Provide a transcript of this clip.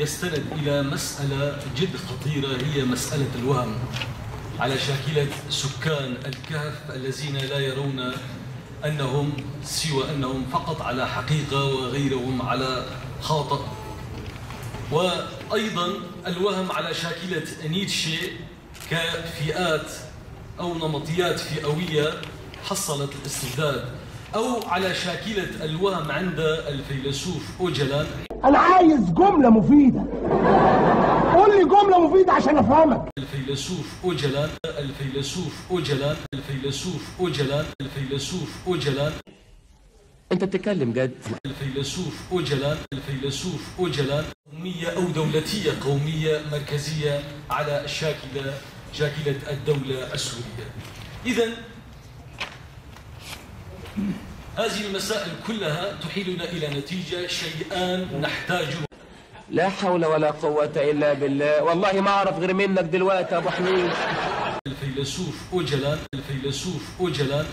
يستند إلى مسألة جد خطيرة هي مسألة الوهم. على شاكلة سكان الكهف الذين لا يرون أنهم سوى أنهم فقط على حقيقة وغيرهم على خاطئ. وأيضا الوهم على شاكلة نيتشه كفئات أو نمطيات فئوية حصلت الاستبداد أو على شاكلة الوهم عند الفيلسوف أوجلان أنا عايز جملة مفيدة. قول لي جملة مفيدة عشان أفهمك. الفيلسوف أوجلان الفيلسوف أوجلان الفيلسوف أوجلان الفيلسوف أوجلان أنت بتتكلم جد. الفيلسوف أوجلان الفيلسوف أوجلان قومية أو دولتية قومية مركزية على شاكلة شاكلة الدولة السورية. إذا هذه المسائل كلها تحيلنا إلى نتيجة شيئان نحتاجه. لا حول ولا قوة إلا بالله. والله ما أعرف غير منك دلوقتي يا أبو حميد. الفيلسوف أوجلان الفيلسوف أوجلان